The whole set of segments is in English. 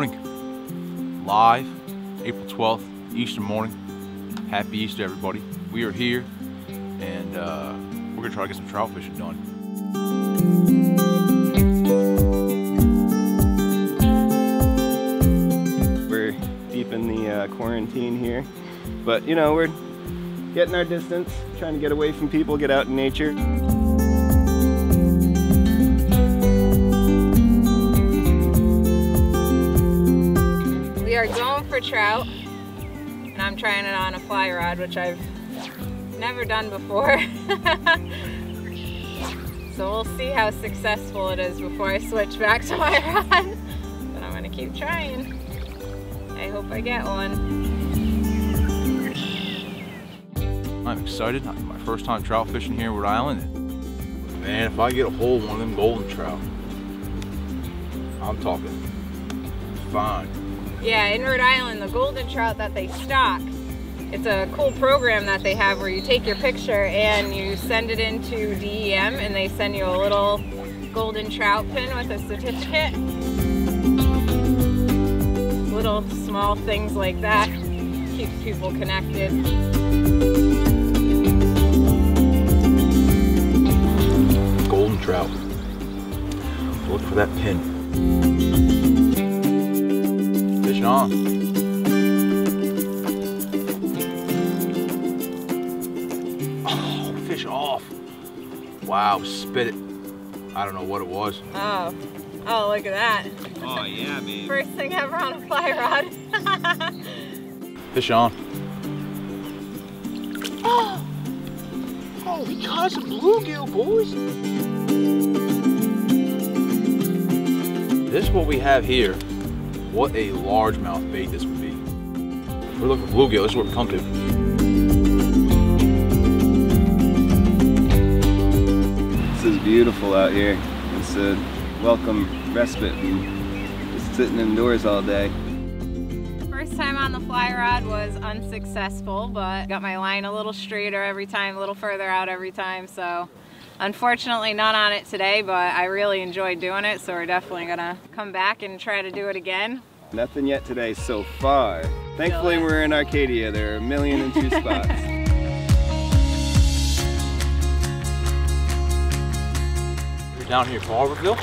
morning, live, April 12th, Easter morning. Happy Easter, everybody. We are here, and uh, we're gonna try to get some trout fishing done. We're deep in the uh, quarantine here. But you know, we're getting our distance, trying to get away from people, get out in nature. Are going for trout, and I'm trying it on a fly rod, which I've never done before. so we'll see how successful it is before I switch back to my rod. But I'm gonna keep trying. I hope I get one. I'm excited. My first time trout fishing here in Rhode Island. Man, if I get a of one of them golden trout, I'm talking fine. Yeah, in Rhode Island, the golden trout that they stock, it's a cool program that they have where you take your picture and you send it into DEM and they send you a little golden trout pin with a certificate. Little small things like that keeps people connected. Golden trout. Look for that pin. Fish on. Oh, fish off. Wow, spit it. I don't know what it was. Oh, oh, look at that. Oh yeah, babe. First thing ever on a fly rod. Fish on. Oh, we caught some bluegill, boys. This is what we have here. What a largemouth bait this would be. We're looking for bluegill, this is what we come to. This is beautiful out here. It's a welcome respite from just sitting indoors all day. First time on the fly rod was unsuccessful, but got my line a little straighter every time, a little further out every time. So unfortunately not on it today, but I really enjoyed doing it. So we're definitely gonna come back and try to do it again. Nothing yet today so far. Thankfully, uh, we're in Arcadia. There are a million and two spots. We're down here in Barberville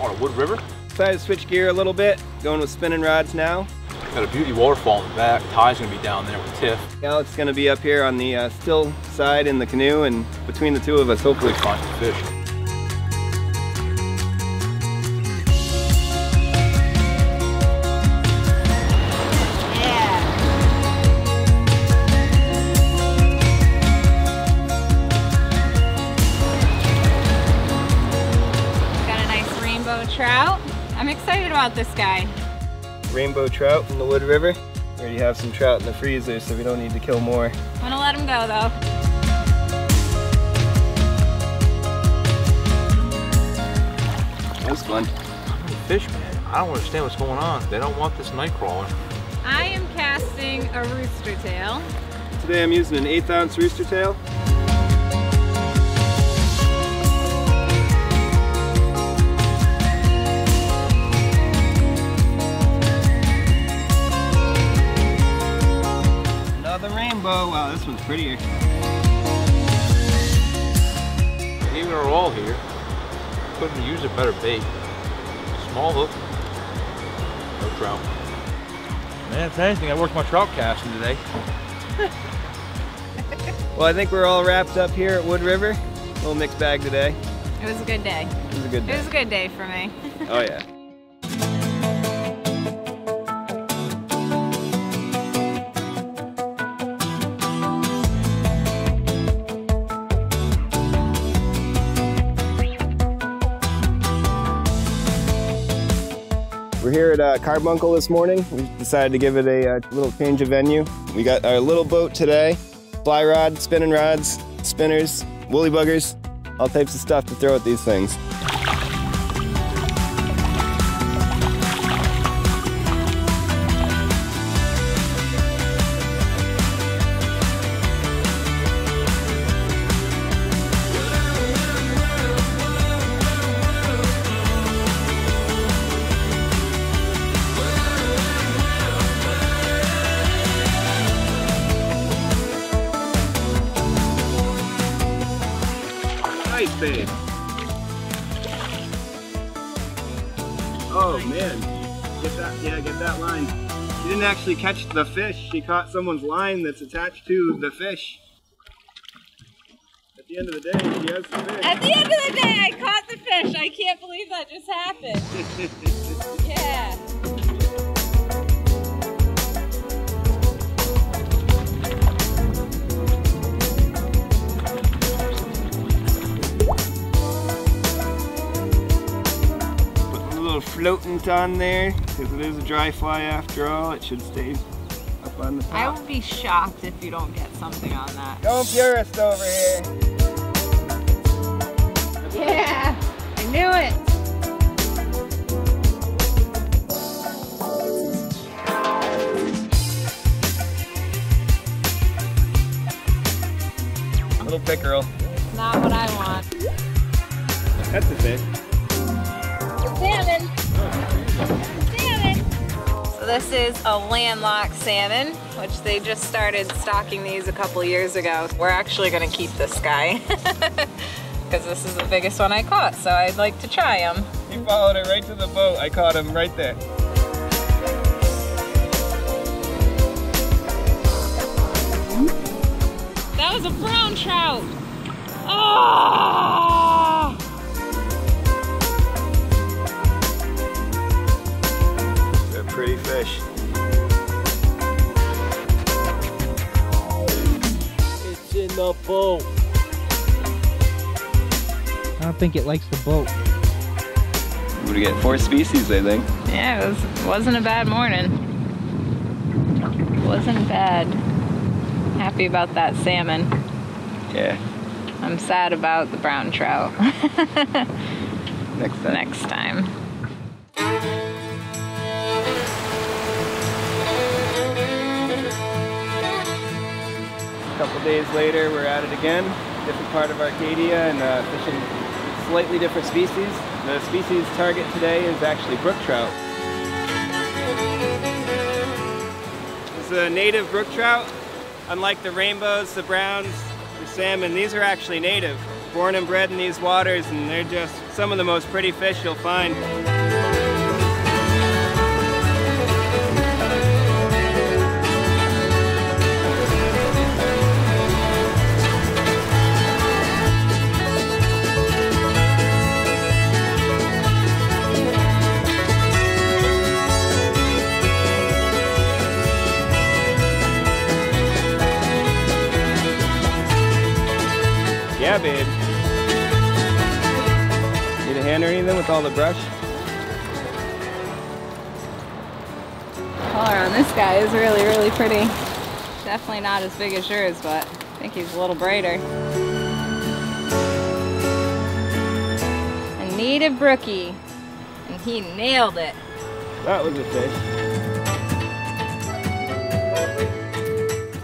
on a Wood River. Decided to switch gear a little bit, going with spinning rods now. Got a beauty waterfall in the back. Ty's gonna be down there with Tiff. Alex is gonna be up here on the uh, still side in the canoe, and between the two of us, hopefully Find some fish. Yeah. Got a nice rainbow trout. I'm excited about this guy. Rainbow trout from the Wood River. We already have some trout in the freezer, so we don't need to kill more. I'm gonna let them go though. That was fun. Fish, man. I don't understand what's going on. They don't want this night crawler. I am casting a rooster tail. Today I'm using an eighth ounce rooster tail. Rainbow. Wow, this one's prettier. Even our all here. Couldn't use a better bait. Small hook. No trout. Man, if anything, I worked my trout casting today. Well, I think we're all wrapped up here at Wood River. Little mixed bag today. It was a good day. It was a good day. It was a good day for me. Oh yeah. We're here at uh, Carbuncle this morning. We decided to give it a, uh little change of venue. We got our little boat today, fly rod, spinning rods, spinners, woolly buggers, all types of stuff to throw at these things. Oh man, get that, yeah, get that line. She didn't actually catch the fish. She caught someone's line that's attached to the fish. At the end of the day, she has the fish. At the end of the day, I caught the fish. I can't believe that just happened. yeah. Little floatant on there, because it is a dry fly after all. It should stay up on the top. I would be shocked if you don't get something on that. Don't purist over here. Yeah, I knew it. A little pickerel. Not what I want. That's a fish. This is a landlocked salmon, which they just started stocking these a couple years ago. We're actually gonna keep this guy because this is the biggest one I caught, so I'd like to try him. He followed it right to the boat. I caught him right there. That was a brown trout. Oh! Think it likes the boat. We get four species, I think. Yeah, it was, wasn't a bad morning. Wasn't bad. Happy about that salmon. Yeah. I'm sad about the brown trout. Next time. Next time. A couple days later, we're at it again. Different part of Arcadia and uh, fishing slightly different species. The species target today is actually brook trout. This is a native brook trout. Unlike the rainbows, the browns, the salmon, these are actually native. Born and bred in these waters, and they're just some of the most pretty fish you'll find. With all the brush? Color on this guy is really, really pretty. Definitely not as big as yours, but I think he's a little brighter. A native brookie, and he nailed it. That was a fish.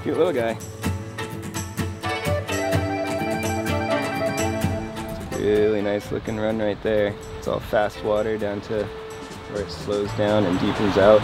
Cute little guy. Really nice looking run right there. It's all fast water down to where it slows down and deepens out.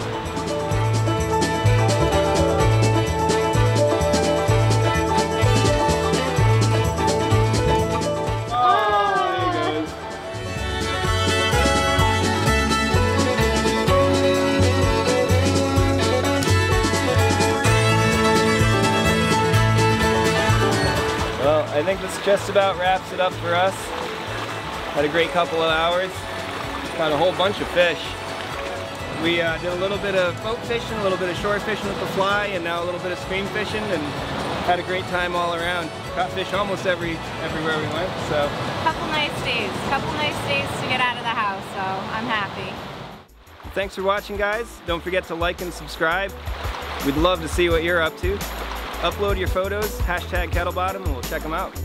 I think this just about wraps it up for us. Had a great couple of hours. Caught a whole bunch of fish. We uh, did a little bit of boat fishing, a little bit of shore fishing with the fly, and now a little bit of stream fishing, and had a great time all around. Caught fish almost every everywhere we went. So Couple nice days, couple nice days to get out of the house, so I'm happy. thanks for watching, guys. Don't forget to like and subscribe. We'd love to see what you're up to. Upload your photos, hashtag Kettlebottom, and we'll check them out.